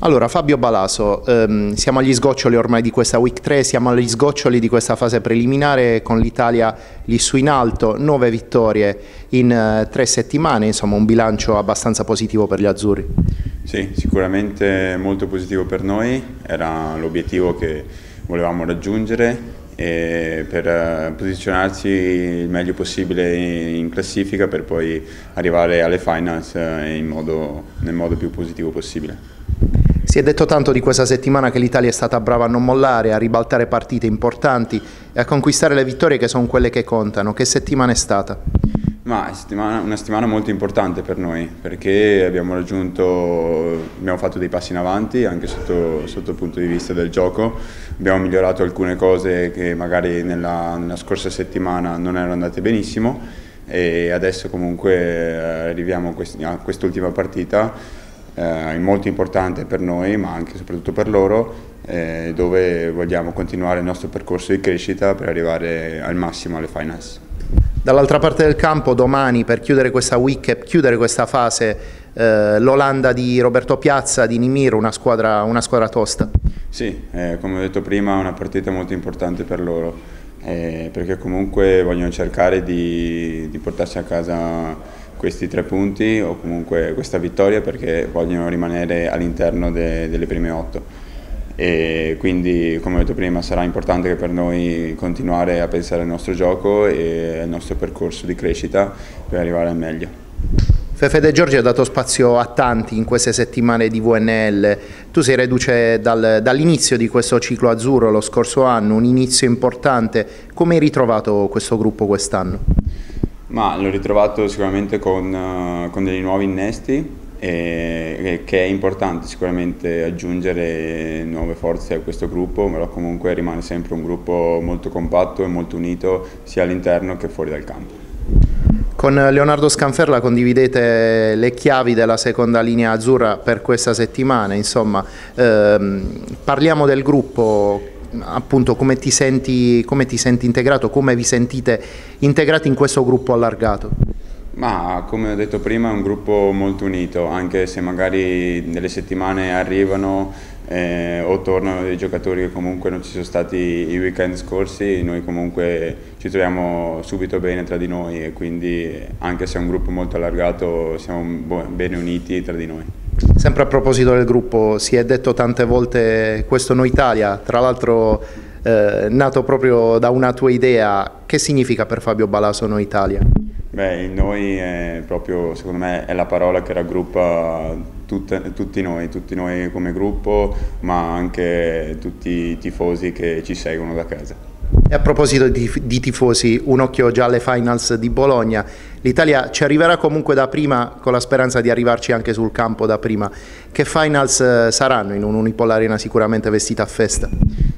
Allora Fabio Balaso, ehm, siamo agli sgoccioli ormai di questa Week 3, siamo agli sgoccioli di questa fase preliminare con l'Italia lì su in alto, nove vittorie in eh, tre settimane, insomma un bilancio abbastanza positivo per gli azzurri. Sì, sicuramente molto positivo per noi, era l'obiettivo che volevamo raggiungere e per eh, posizionarci il meglio possibile in classifica per poi arrivare alle finals eh, modo, nel modo più positivo possibile. Si è detto tanto di questa settimana che l'Italia è stata brava a non mollare, a ribaltare partite importanti e a conquistare le vittorie che sono quelle che contano. Che settimana è stata? Ma è una settimana molto importante per noi perché abbiamo raggiunto, abbiamo fatto dei passi in avanti anche sotto, sotto il punto di vista del gioco, abbiamo migliorato alcune cose che magari nella, nella scorsa settimana non erano andate benissimo e adesso comunque eh, arriviamo a quest'ultima partita eh, molto importante per noi ma anche e soprattutto per loro eh, dove vogliamo continuare il nostro percorso di crescita per arrivare al massimo alle finals. Dall'altra parte del campo domani per chiudere questa week e chiudere questa fase eh, l'Olanda di Roberto Piazza, di Nimiro, una squadra, una squadra tosta. Sì, eh, come ho detto prima è una partita molto importante per loro eh, perché comunque vogliono cercare di, di portarsi a casa questi tre punti o comunque questa vittoria perché vogliono rimanere all'interno de delle prime otto. E quindi, come ho detto prima, sarà importante per noi continuare a pensare al nostro gioco e al nostro percorso di crescita per arrivare al meglio. Fefe De Giorgi ha dato spazio a tanti in queste settimane di VNL. Tu sei reduce dal, dall'inizio di questo ciclo azzurro lo scorso anno, un inizio importante. Come hai ritrovato questo gruppo quest'anno? Ma l'ho ritrovato sicuramente con, uh, con dei nuovi innesti e, che è importante sicuramente aggiungere nuove forze a questo gruppo, però comunque rimane sempre un gruppo molto compatto e molto unito sia all'interno che fuori dal campo. Con Leonardo Scanferla condividete le chiavi della seconda linea azzurra per questa settimana, insomma ehm, parliamo del gruppo appunto come ti, senti, come ti senti integrato, come vi sentite integrati in questo gruppo allargato? Ma come ho detto prima è un gruppo molto unito, anche se magari nelle settimane arrivano eh, o tornano dei giocatori che comunque non ci sono stati i weekend scorsi, noi comunque ci troviamo subito bene tra di noi e quindi anche se è un gruppo molto allargato siamo bene uniti tra di noi. Sempre a proposito del gruppo, si è detto tante volte questo No Italia, tra l'altro eh, nato proprio da una tua idea, che significa per Fabio Balaso No Italia? Beh, il noi è proprio, secondo me, è la parola che raggruppa tutte, tutti noi, tutti noi come gruppo, ma anche tutti i tifosi che ci seguono da casa. E a proposito di, di, tifosi, un occhio già alle finals di Bologna. L'Italia ci arriverà comunque da prima con la speranza di arrivarci anche sul campo da prima. Che finals eh, saranno in un'Unipol Arena sicuramente vestita a festa?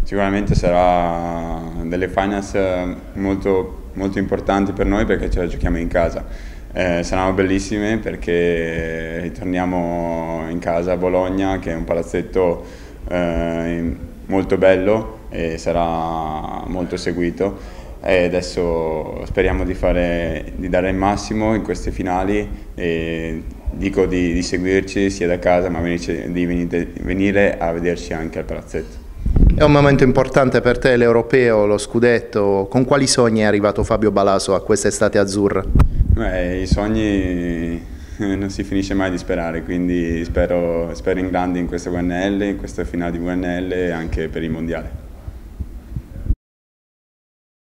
Sicuramente sarà delle finals eh, molto, molto importanti per noi perché ce la giochiamo in casa. Eh, saranno bellissime perché ritorniamo in casa a Bologna che è un palazzetto eh, molto bello e sarà molto seguito e adesso speriamo di, fare, di dare il massimo in queste finali e dico di, di seguirci sia da casa ma di venire, venire a vederci anche al palazzetto. È un momento importante per te l'Europeo, lo scudetto, con quali sogni è arrivato Fabio Balaso a quest'estate azzurra? Beh, I sogni non si finisce mai di sperare, quindi spero, spero in grande in questa VNL, in questa finale di VNL e anche per il Mondiale.